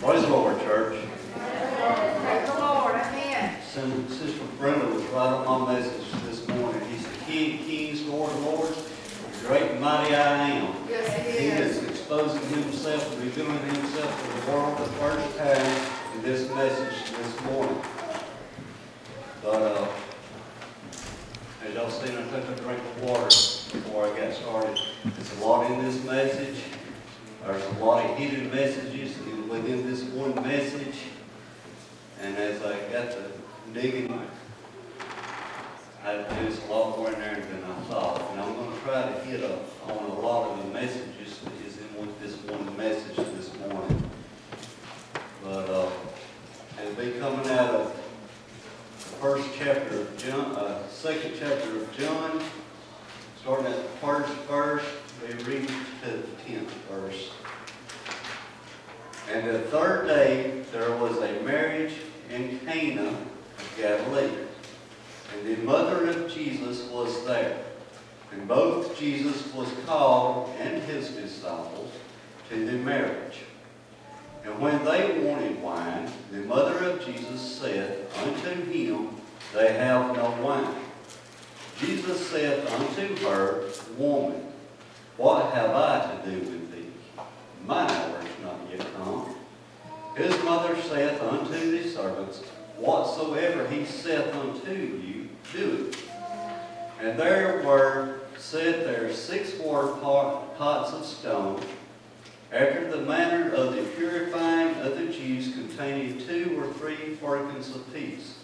Praise the Lord, church. Praise the Lord, amen. Sister Brenda was right on my message this morning. He's the King of Kings, Lord of Lords, great and mighty I am. Yes, he He is. is exposing himself, revealing himself to the world the first time in this message this morning. But, uh, as y'all seen, I took a drink of water before I got started. There's a lot in this message. There's a lot of hidden messages within this one message. And as I got to digging, I, there's a lot more in there than I thought. And I'm gonna try to hit a, on a lot of the messages that is in with this one message this morning. But, uh, it'll be coming out of the first chapter of John, uh, second chapter of John, starting at the first verse, we read to the tenth verse. And the third day, there was a marriage in Cana of Galilee. And the mother of Jesus was there. And both Jesus was called and his disciples to the marriage. And when they wanted wine, the mother of Jesus said unto him, They have no wine. Jesus saith unto her, Woman, what have I to do with thee? Mine hour come. His mother saith unto the servants, Whatsoever he saith unto you, do it. And there were set there six water pots of stone, after the manner of the purifying of the Jews, containing two or three firkins apiece.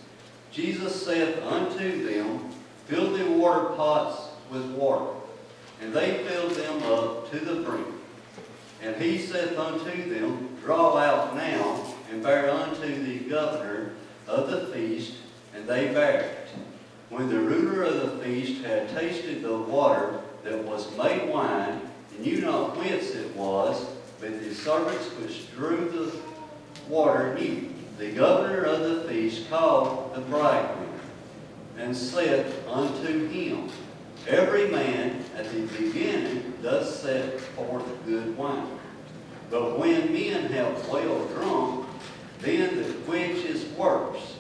Jesus saith unto them, Fill the water pots with water. And they filled them up to the brim. And he saith unto them, Draw out now, and bear unto the governor of the feast, and they bare it. When the ruler of the feast had tasted the water that was made wine, and knew not whence it was, but the servants which drew the water knew. The governor of the feast called the bridegroom, and said unto him, Every man at the beginning does set forth good wine. But when men have well drunk, then the which is worse.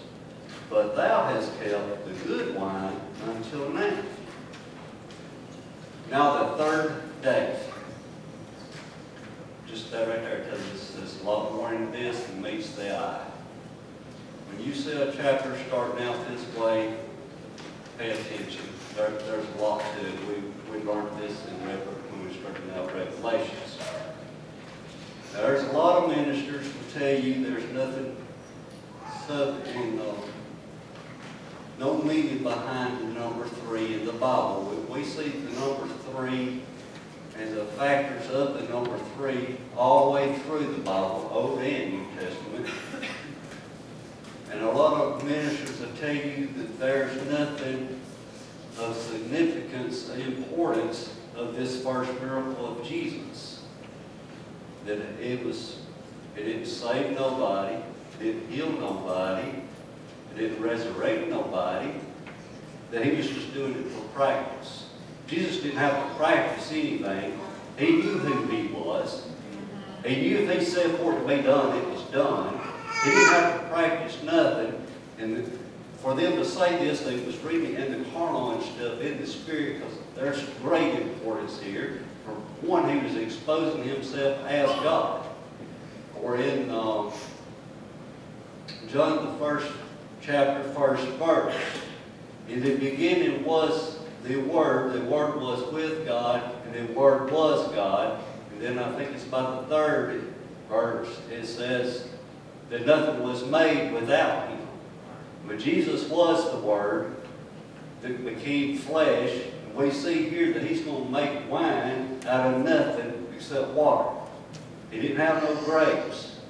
But thou hast kept the good wine until now. Now the third day. Just that right there tells us there's a lot more in this than meets the eye. When you see a chapter starting out this way, pay attention. There, there's a lot to it. We, we learned this in Rever- Revelations. Now, There's a lot of ministers who tell you there's nothing sub no meaning behind the number three in the Bible. We, we see the number three and the factors of the number three all the way through the Bible, Old and New Testament. And a lot of ministers will tell you that there's nothing of significance, importance of this first miracle of Jesus. That it was, it didn't save nobody, it didn't heal nobody, it didn't resurrect nobody, that he was just doing it for practice. Jesus didn't have to practice anything. He knew who he was. He knew if he said for it to be done, it was done. He didn't have to practice nothing. And for them to say this, they was reading in the carnal and stuff, in the spirit, because there's great importance here. For one, he was exposing himself as God. Or in um, John the first chapter, first verse. In the beginning was the Word, the Word was with God, and the Word was God. And then I think it's about the third verse, it says that nothing was made without Him. But Jesus was the Word that became flesh. And we see here that He's going to make wine out of nothing except water. He didn't have no grapes.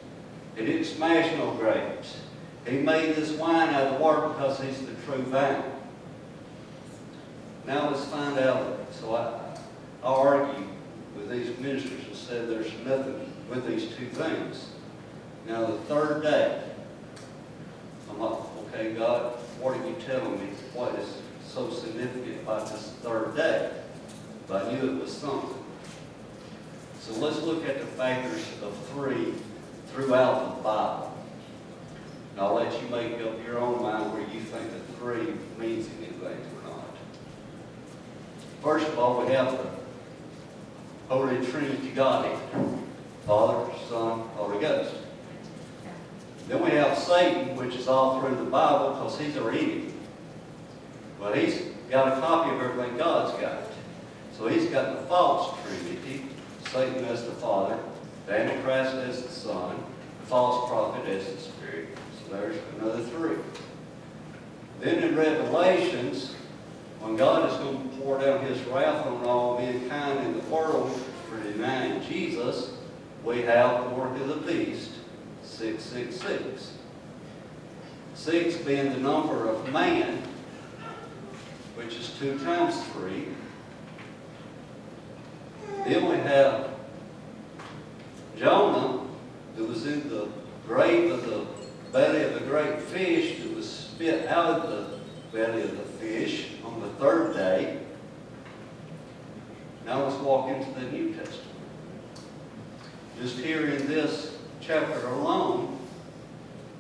He didn't smash no grapes. He made this wine out of water because He's the true vine. Now let's find out. So I, I argue with these ministers and said there's nothing with these two things. Now the third day, I'm like, okay, God, what are you telling me? What is so significant about this third day? But I knew it was something. So let's look at the factors of three throughout the Bible. And I'll let you make up your own mind where you think the three means anything or not. First of all, we have the Holy Trinity Godhead, Father, Son, Holy Ghost. Then we have Satan, which is all through the Bible because he's our enemy. But he's got a copy of everything God's got. So he's got the false Trinity, Satan as the Father, the Antichrist as the Son, the false prophet as the Spirit. So there's another three. Then in Revelations, when God is going to pour down his wrath on all mankind in the world for denying Jesus, we have the work of the beast, 666. Six being the number of man, which is two times three. Then we have Jonah, who was in the grave of the belly of the great fish, that was spit out of the belly of the fish on the third day. Now let's walk into the New Testament. Just here in this chapter alone,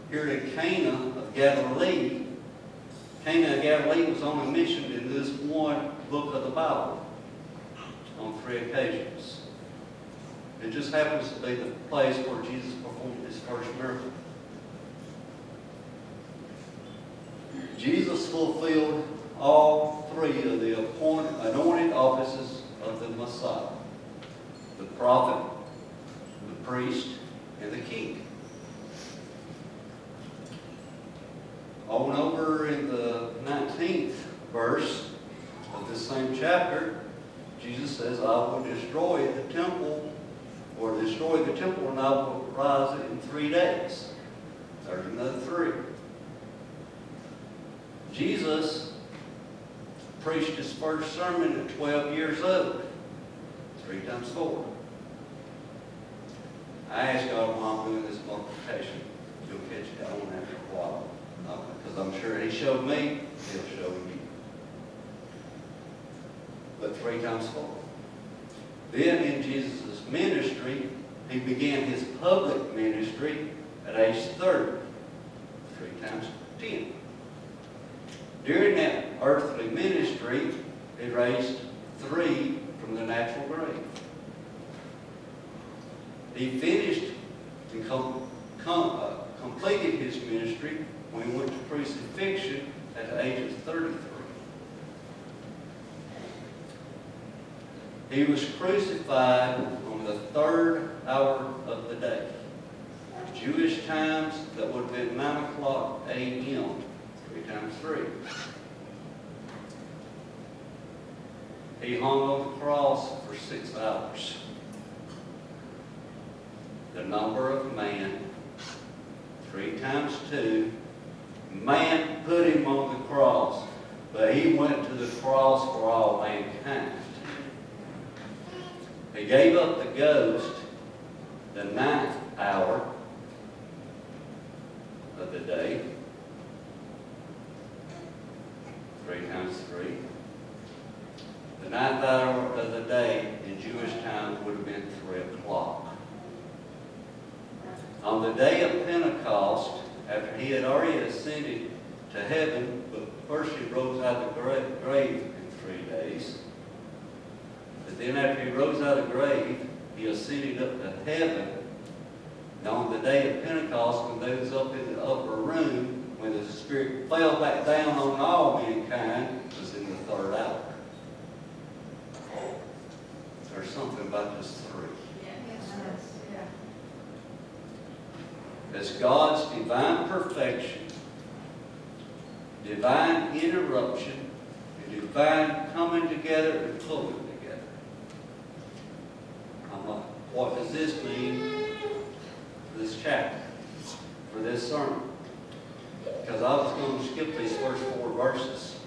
here in Cana of Galilee, Cana of Galilee was only mentioned one book of the Bible on three occasions. It just happens to be the place where Jesus performed his first miracle. Jesus fulfilled all three of the appointed, anointed offices of the Messiah. The prophet, the priest, and the king. On over in the 19th verse same chapter, Jesus says, I will destroy the temple, or destroy the temple, and I will rise it in three days. There's another three. Jesus preached his first sermon at 12 years old. Three times four. I asked God why I'm doing this multiplication. You'll catch it on after a while. Because I'm sure he showed me, he'll show you. But three times four. Then in Jesus' ministry, he began his public ministry at age 30. Three times 10. During that earthly ministry, he raised three from the natural grave. He finished and com com uh, completed his ministry when he went to crucifixion at the age of 33. He was crucified on the third hour of the day. Jewish times, that would have been 9 o'clock a.m., three times three. He hung on the cross for six hours. The number of man, three times two. Man put him on the cross, but he went to the cross for all mankind. He gave up the ghost the ninth hour of the day. Three times three. The ninth hour of the day in Jewish time would have been three o'clock. On the day of Pentecost, after he had already ascended to heaven, but first he rose out of the grave. But then after he rose out of the grave, he ascended up to heaven. And on the day of Pentecost, when they was up in the upper room, when the Spirit fell back down on all mankind, was in the third hour. There's something about this three. As God's divine perfection, divine interruption, and divine coming together and pulling together. I'm like, what does this mean for this chapter, for this sermon? Because I was going to skip these first four verses.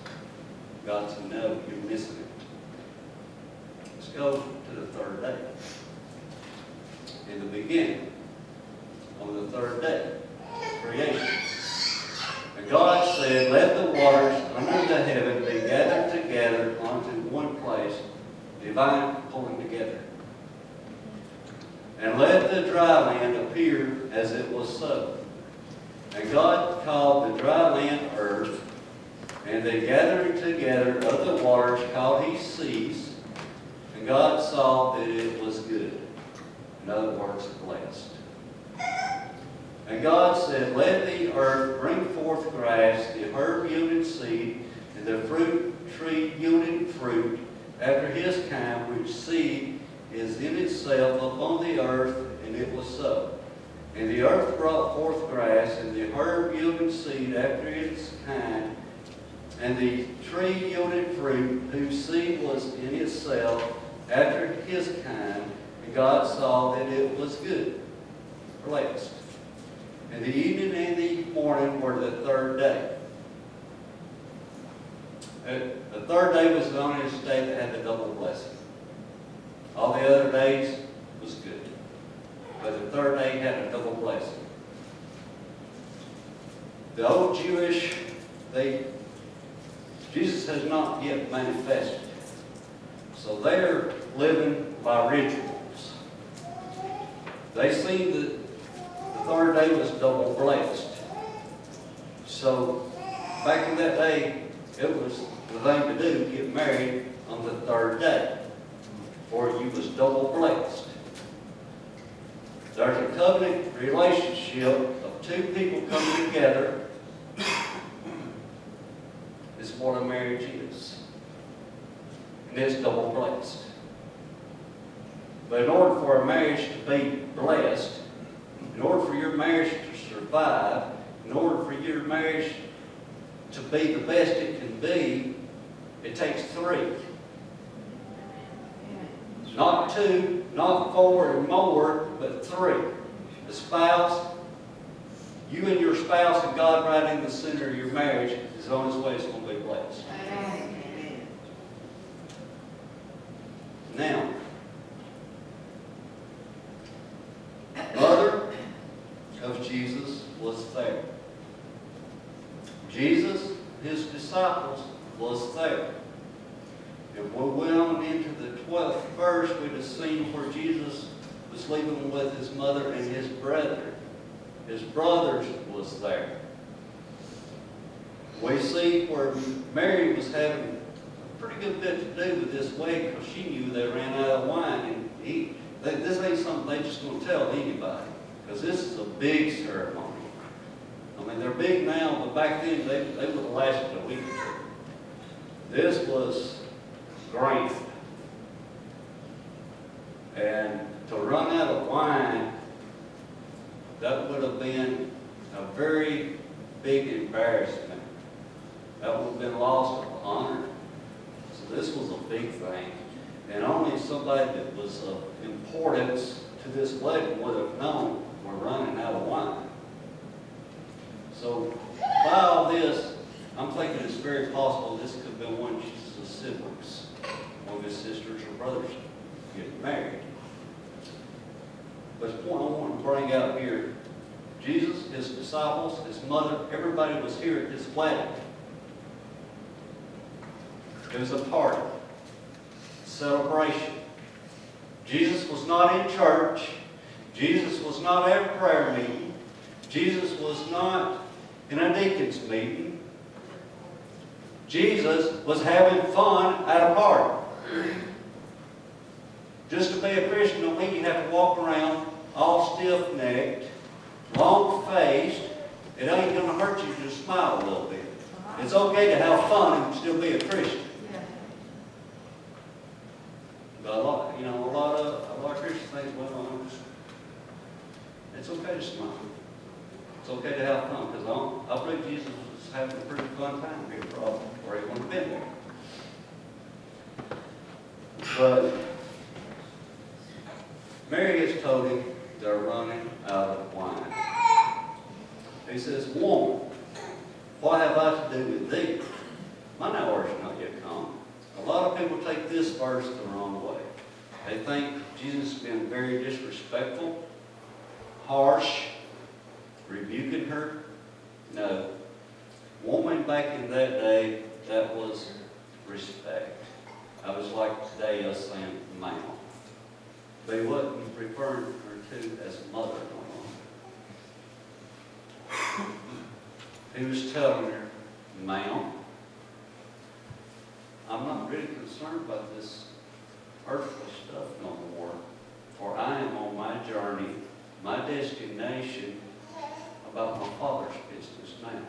God said, no, you're missing it. Let's go to the third day. In the beginning, on the third day, creation. And God said, Let the waters under the heaven be gathered together unto one place, divine pulling together. And let the dry land appear as it was so. And God called the dry land earth, and the gathering together of the waters called he seas. And God saw that it was good. In other words, blessed. And God said, Let the earth bring forth grass, the herb yielding seed, and the fruit tree yielding fruit, after his kind, which seed is in itself upon the earth, and it was so. And the earth brought forth grass, and the herb yielding seed after its kind, and the tree yielded fruit, whose seed was in itself after his kind. And God saw that it was good. Blessed. And the evening and the morning were the third day. Uh, The third day was the only day that had the double blessing. All the other days was good. But the third day had a double blessing. The old Jewish, they, Jesus has not yet manifested. So they're living by rituals. They see that the third day was double blessed. So back in that day, it was the thing to do, get married on the third day, for you was double blessed. There's a covenant relationship of two people coming together. Is what a marriage is. And it's double blessed. But in order for a marriage to be blessed, in order for your marriage to survive, in order for your marriage to be the best it can be, it takes three. Not two, not four and more, but three. The spouse, you and your spouse and God right in the center of your marriage is the only way it's going to be blessed. Amen. Now, mother of Jesus was there. Jesus, his disciples, was there. If we went on into the 12th verse, we'd have seen where Jesus was leaving with his mother and his brethren. His brothers was there. We see where Mary was having a pretty good bit to do with this wedding because she knew they ran out of wine. And he, they, this ain't something they just going to tell anybody because this is a big ceremony. I mean, they're big now, but back then they, they would have lasted a week. This was grand. And to run out of wine, that would have been a very big embarrassment. That would have been loss of honor. So this was a big thing. And only somebody that was of importance to this wedding would have known we're running out of wine. So by all this, I'm thinking it's very possible this could have been one of Jesus' siblings, one of his sisters or brothers getting married. But the point I want to bring out here, Jesus, his disciples, his mother, everybody was here at this wedding. It was a party, celebration. Jesus was not in church. Jesus was not at a prayer meeting. Jesus was not in a deacon's meeting. Jesus was having fun at a party. Just to be a Christian don't mean you have to walk around all stiff-necked, long-faced. It ain't going to hurt you to smile a little bit. It's okay to have fun and still be a Christian. But a lot, you know, a lot of, a lot of Christians think, well, I'm just, it's okay to smile. It's okay to have fun, because I, believe Jesus was having a pretty fun time here, probably, or he wouldn't have been there. But Mary has told him they're running out of wine. He says, Woman, what have I to do with thee? My hour is not yet come. A lot of people take this verse the wrong way. They think Jesus has been very disrespectful, harsh, rebuking her. No. Woman back in that day, that was respect. I was like today us saying ma'am. They wasn't referring her to as mother no. He was telling her, ma'am, I'm not really concerned about this earthly stuff no more, for I am on my journey, my destination about my father's business now.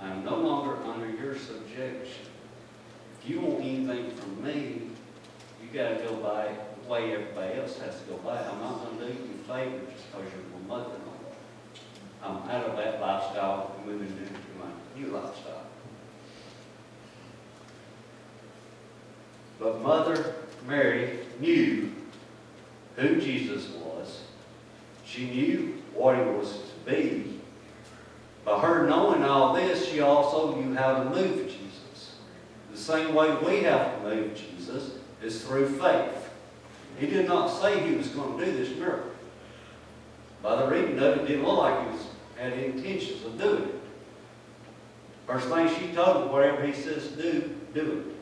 I am no longer under your subjection. If you want anything from me, you gotta go by way everybody else has to go by. I'm not gonna do you a favor just because you're my mother. I'm out of that lifestyle and moving into my new lifestyle. But Mother Mary knew who Jesus was. She knew what he was to be. By her knowing all this, she also knew how to move Jesus. The same way we have to move Jesus is through faith. He did not say he was going to do this miracle. By the reading of it, it didn't look like he was, had intentions of doing it. First thing she told him, whatever he says to do, do it.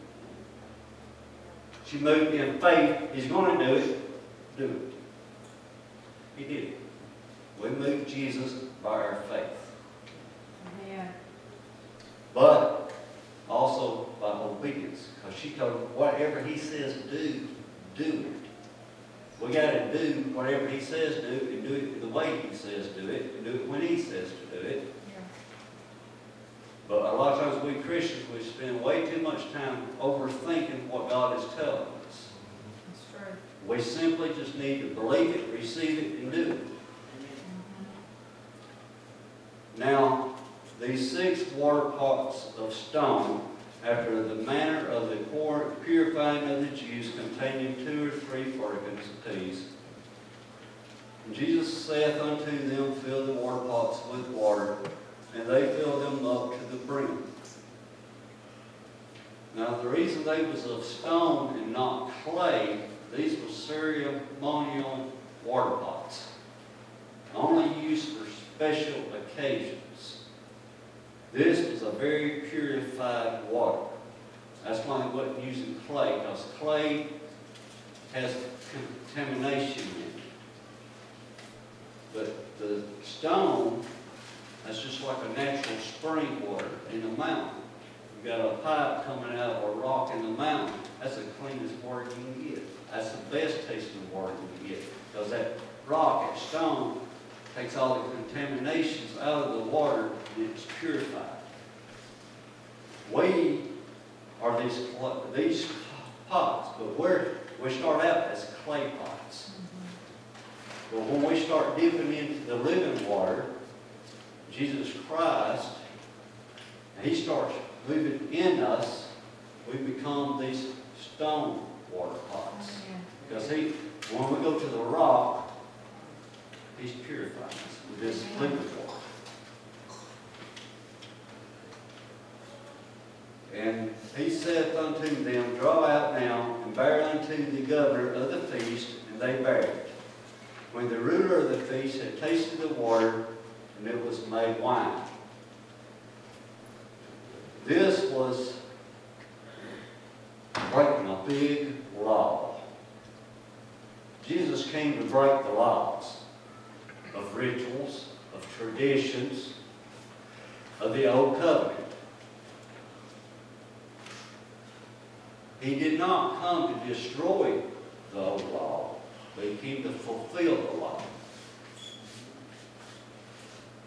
She moved in faith. He's going to do it. Do it. He did it. We moved Jesus by our faith. Amen. But also by obedience. Because she told him, whatever he says do, do it. We got to do whatever he says do and do it the way he says do it and do it when he says to do it. But a lot of times we Christians, we spend way too much time overthinking what God is telling us. That's true. We simply just need to believe it, receive it, and do it. Now, these six water pots of stone, after the manner of the purifying of the Jews, containing two or three apiece. And Jesus saith unto them, Fill the water pots with water, and they filled them up to the brim. Now, the reason they was of stone and not clay, these were ceremonial water pots, only used for special occasions. This is a very purified water. That's why they wasn't using clay, because clay has contamination in it. But the stone, that's just like a natural spring water in a mountain. You got a pipe coming out of a rock in the mountain, that's the cleanest water you can get. That's the best tasting water you can get, because that rock, that stone, takes all the contaminations out of the water and it's purified. We are these, these pots, but we're, we start out as clay pots. But when we start dipping into the living water, Jesus Christ, He starts moving in us, we become these stone water pots. Because he, when we go to the rock, he's purifying us with this living water. And he saith unto them, Draw out now, and bear unto the governor of the feast, and they bare it. When the ruler of the feast had tasted the water, and it was made wine. This was breaking a big law. Jesus came to break the laws of rituals, of traditions, of the old covenant. He did not come to destroy the old law, but he came to fulfill the law.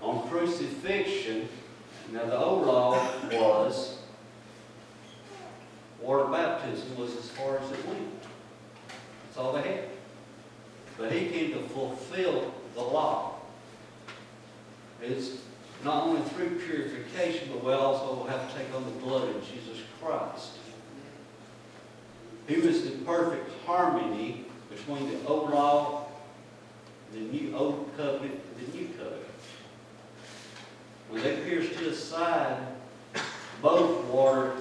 On crucifixion, now the old law was water baptism was as far as it went. That's all they had. But he came to fulfill the law. It's not only through purification, but we also have to take on the blood of Jesus Christ. He was the perfect harmony between the old law, the new old covenant, the new covenant. When they pierced his side, both water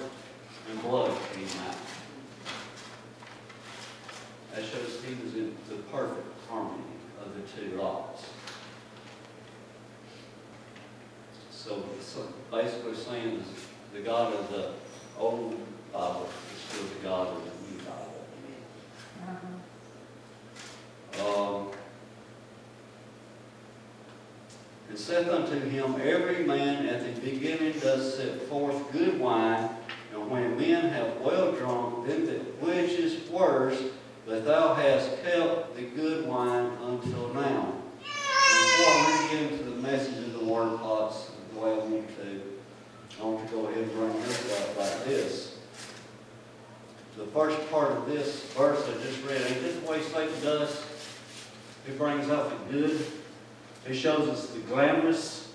and blood came out. That shows he was in the perfect harmony of the two laws. So, so basically saying is the God of the old Bible is still the God of the new Bible. Uh-huh. Um, And saith unto him, Every man at the beginning does set forth good wine, and when men have well drunk, then the which is worse, but thou hast kept the good wine until now. Before we get into the message of the water pots, the way I want to, I want to go ahead and bring this up like this. The first part of this verse I just read, ain't this way Satan does? He brings out the good. He shows us the glamorous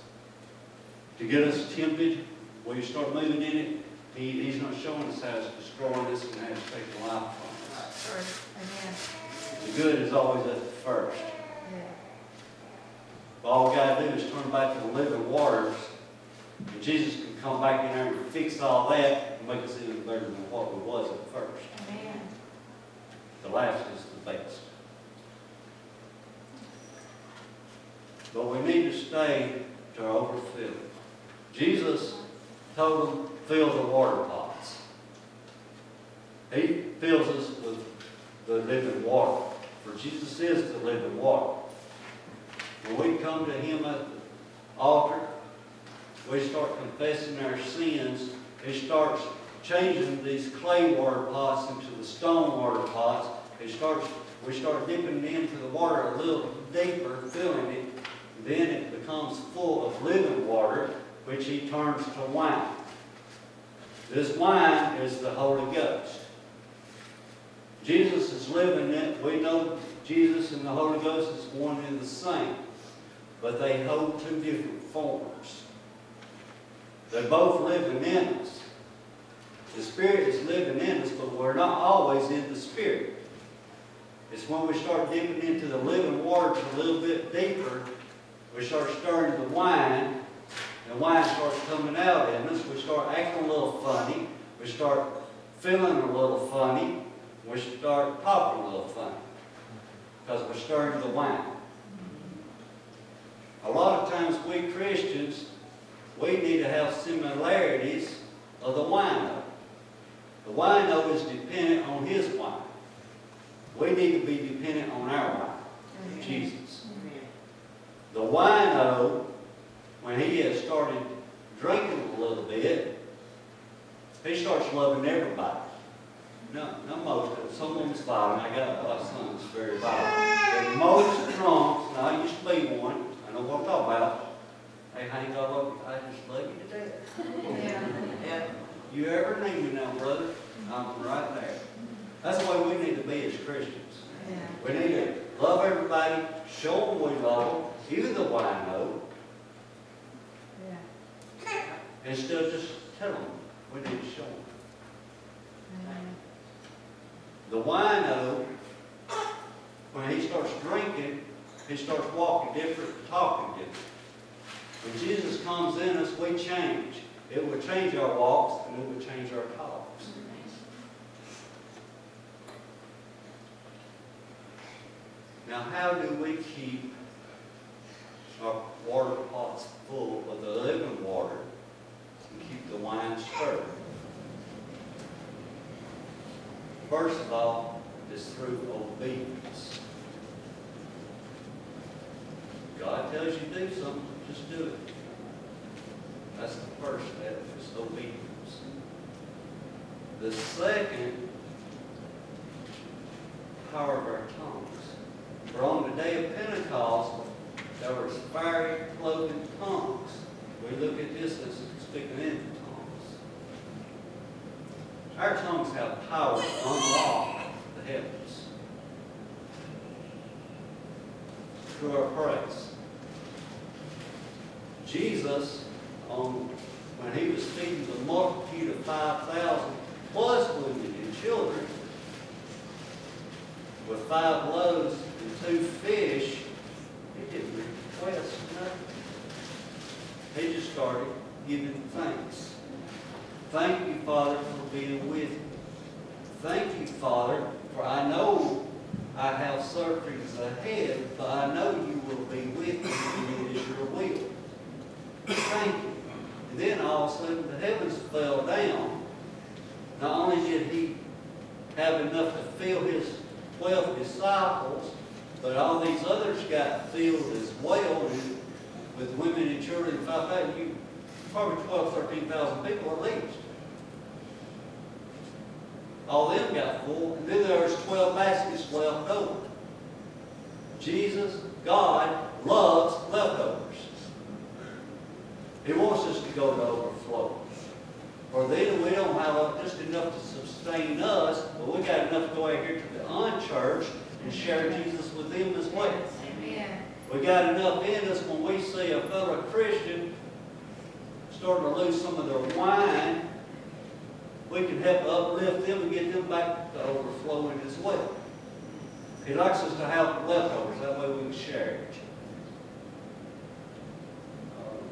to get us tempted. When you start moving in it, he, he's not showing us how it's destroying us and how it's taking life from us. Amen. The good is always at the first. Yeah. All we gotta do is turn back to the living waters, and Jesus can come back in there and fix all that and make us even better than what we was at first. Amen. The last is the best. But we need to stay to our. Jesus told them, fill the water pots. He fills us with the living water. For Jesus is the living water. When we come to Him at the altar, we start confessing our sins. He starts changing these clay water pots into the stone water pots. He starts, we start dipping into the water a little deeper, filling it. Then it becomes full of living water, which He turns to wine. This wine is the Holy Ghost. Jesus is living in it. We know Jesus and the Holy Ghost is one and the same, but they hold two different forms. They're both living in us. The Spirit is living in us, but we're not always in the Spirit. It's when we start dipping into the living water a little bit deeper, we start stirring the wine, and wine starts coming out in us. We start acting a little funny. We start feeling a little funny. We start talking a little funny because we're stirring the wine. A lot of times we Christians, we need to have similarities of the wino. The wine wino is dependent on his wine. We need to be dependent on our wine, Jesus. The wino, when he has started drinking a little bit, he starts loving everybody. No, not most of it. Some of them's violent. I got my son's very violent. But most drunks, and I used to be one, I know what I'm talking about. Hey, I love you. I just love you to death. Yeah. Yeah. You ever need me now, brother? I'm right there. That's the way we need to be as Christians. Yeah. We need to love everybody, show them we love them, even the wino, Yeah. instead of just telling them. We need to show them. The wino, when he starts drinking, he starts walking different, talking different. When Jesus comes in us, we change. It will change our walks and it will change our talks. Now, how do we keep our water pots full of the living water and keep the wine stirred? First of all, is through obedience. God tells you to do something, just do it. That's the first step, is obedience. The second, power of our tongues. For on the day of Pentecost, there were fiery cloven tongues. We look at this as speaking in tongues. Our tongues have power to unlock the heavens through our praise. Jesus, on, when he was feeding the multitude of 5,000 plus women and children, with five loaves and two fish, he didn't request nothing. He just started giving thanks. Thank you, Father, for being with me. Thank you, Father, for I know I have sufferings ahead, but I know you will be with me and it is your will. Thank you. And then all of a sudden the heavens fell down. Not only did he have enough to fill his 12 disciples, but all these others got filled as well with women and children, five thousand, you, probably twelve, thirteen thousand people at least. All them got full, and then there's twelve baskets left over. Jesus, God, loves leftovers. He wants us to go to overflow. For then we don't have just enough to sustain us, but we got enough to go out here to the unchurched and share Jesus with them as well. Amen. We got enough in us when we see a fellow Christian starting to lose some of their wine, we can help uplift them and get them back to overflowing as well. He likes us to have leftovers, that way we can share it. Um,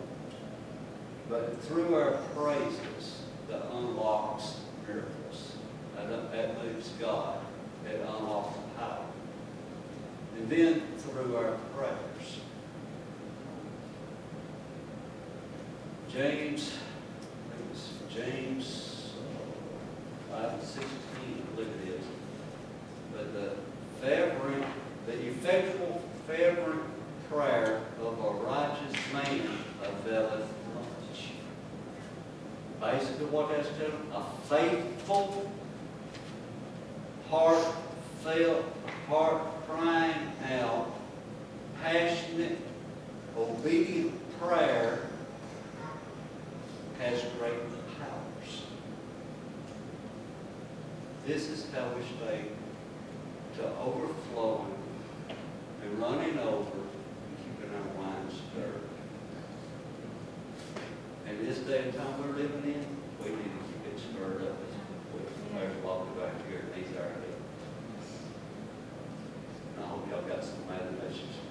But through our praises, that unlocks miracles. That, that moves God. It unlocks the power. And then through our prayers. James, I think it's James uh, five and sixteen, I believe it is. But the fervent, the effectual fervent prayer of a righteous man availeth much. Basically what that's telling, a faithful, heartfelt, heart crying out, passionate, obedient prayer has great powers. This is how we stay to overflowing and running over and keeping our minds stirred. And this day and time we're living in, we need to keep it stirred up as we, there's a lot of back here needs our help. I hope y'all got some. Amen.